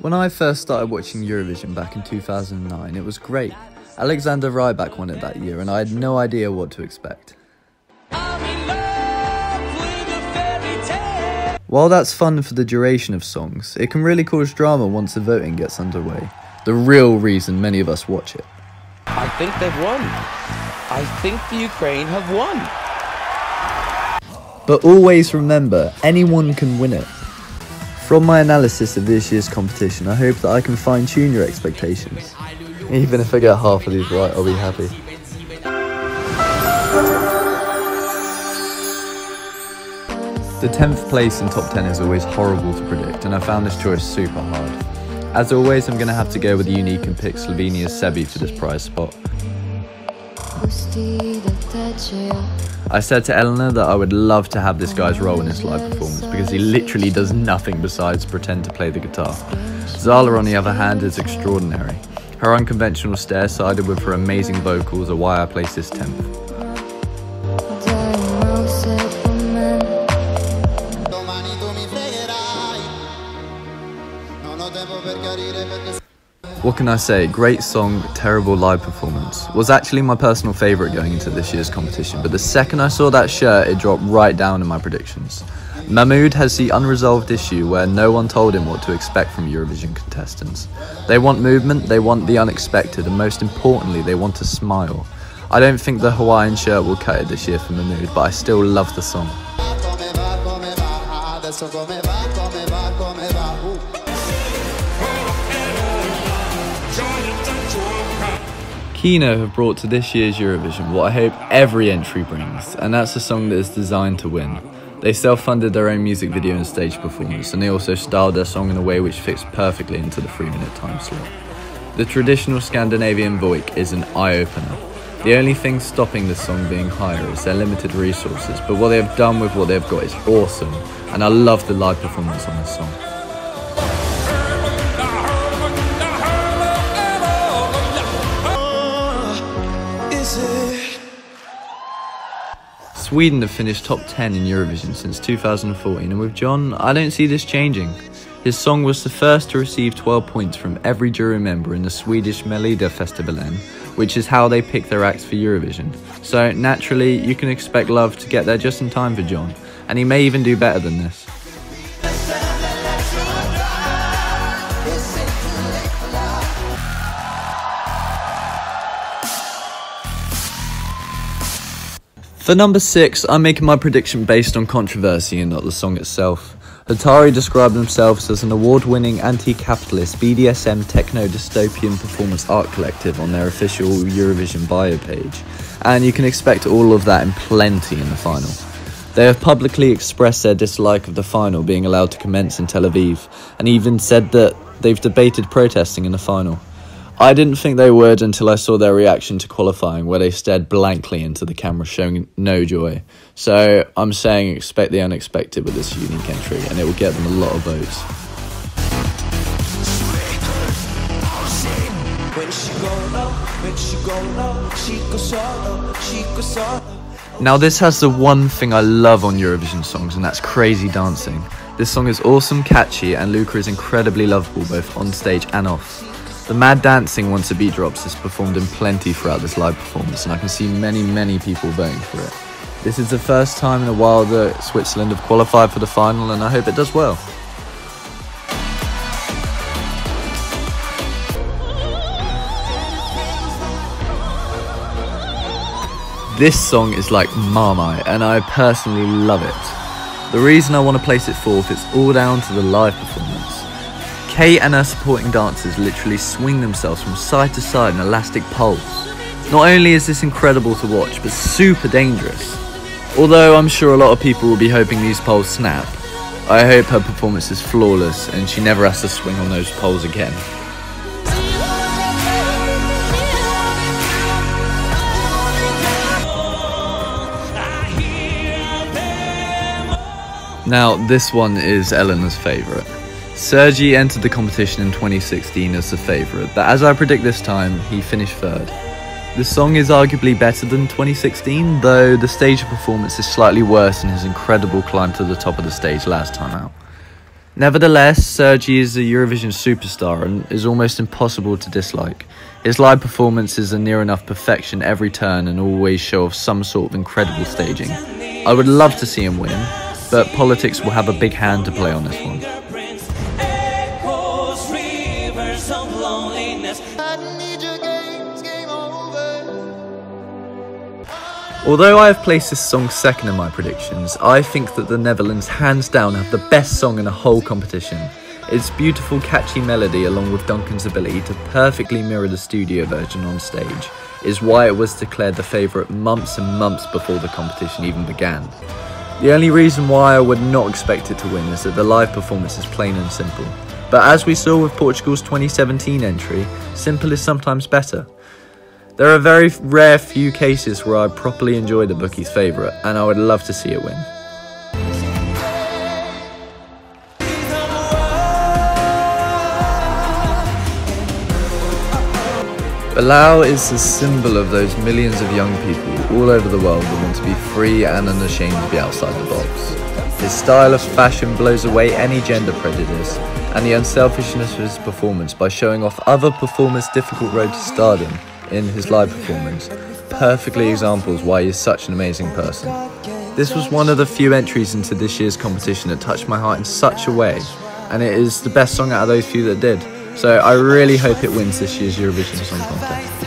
When I first started watching Eurovision back in 2009, it was great. Alexander Rybak won it that year, and I had no idea what to expect. While that's fun for the duration of songs, it can really cause drama once the voting gets underway. The real reason many of us watch it. I think they've won. I think the Ukraine have won. But always remember, anyone can win it. From my analysis of this year's competition, I hope that I can fine tune your expectations. Even if I get half of these right, I'll be happy. The 10th place in top 10 is always horrible to predict, and I found this choice super hard. As always, I'm going to have to go with the unique and pick Slovenia's Sebi for this prize spot. I said to Eleanor that I would love to have this guy's role in his live performance because he literally does nothing besides pretend to play the guitar. Zala, on the other hand, is extraordinary. Her unconventional stare sided with her amazing vocals are why I placed this 10th. What can I say? Great song, terrible live performance. Was actually my personal favourite going into this year's competition, but the second I saw that shirt, it dropped right down in my predictions. Mahmood has the unresolved issue where no one told him what to expect from Eurovision contestants. They want movement, they want the unexpected, and most importantly, they want to smile. I don't think the Hawaiian shirt will cut it this year for Mahmood, but I still love the song. KEiiNO have brought to this year's Eurovision what I hope every entry brings, and that's a song that is designed to win. They self-funded their own music video and stage performance, and they also styled their song in a way which fits perfectly into the three-minute time slot. The traditional Scandinavian joik is an eye-opener. The only thing stopping this song being higher is their limited resources, but what they have done with what they've got is awesome, and I love the live performance on this song. Sweden have finished top 10 in Eurovision since 2014, and with John, I don't see this changing. His song was the first to receive 12 points from every jury member in the Swedish Melodifestivalen, which is how they pick their acts for Eurovision. So naturally, you can expect Love to get there just in time for John, and he may even do better than this. For number 6, I'm making my prediction based on controversy and not the song itself. Hatari described themselves as an award-winning anti-capitalist BDSM techno-dystopian performance art collective on their official Eurovision bio page, and you can expect all of that in plenty in the final. They have publicly expressed their dislike of the final being allowed to commence in Tel Aviv, and even said that they've debated protesting in the final. I didn't think they would until I saw their reaction to qualifying, where they stared blankly into the camera, showing no joy. So I'm saying expect the unexpected with this unique entry, and it will get them a lot of votes. Now, this has the one thing I love on Eurovision songs, and that's crazy dancing. This song is awesome, catchy, and Luca is incredibly lovable both on stage and off. The mad dancing once a beat drops is performed in plenty throughout this live performance, and I can see many, many people voting for it. This is the first time in a while that Switzerland have qualified for the final, and I hope it does well. This song is like Marmite, and I personally love it. The reason I want to place it fourth is all down to the live performance. Kate and her supporting dancers literally swing themselves from side to side in elastic poles. Not only is this incredible to watch, but super dangerous. Although I'm sure a lot of people will be hoping these poles snap, I hope her performance is flawless and she never has to swing on those poles again. Now, this one is Eleanor's favourite. Sergey entered the competition in 2016 as the favourite, but as I predict this time, he finished third. The song is arguably better than 2016, though the stage performance is slightly worse than his incredible climb to the top of the stage last time out. Nevertheless, Sergey is a Eurovision superstar and is almost impossible to dislike. His live performances are near enough perfection every turn and always show off some sort of incredible staging. I would love to see him win, but politics will have a big hand to play on this one. Although I have placed this song second in my predictions, I think that the Netherlands hands down have the best song in the whole competition. Its beautiful catchy melody along with Duncan's ability to perfectly mirror the studio version on stage is why it was declared the favourite months and months before the competition even began. The only reason why I would not expect it to win is that the live performance is plain and simple. But as we saw with Portugal's 2017 entry, simple is sometimes better. There are very rare few cases where I properly enjoy the bookie's favourite, and I would love to see it win. Bilal is the symbol of those millions of young people all over the world that want to be free and unashamed to be outside the box. His style of fashion blows away any gender prejudice, and the unselfishness of his performance by showing off other performers' difficult road to stardom in his live performance perfectly examples why he is such an amazing person. This was one of the few entries into this year's competition that touched my heart in such a way, and it is the best song out of those few that did. So I really hope it wins this year's Eurovision Song Contest.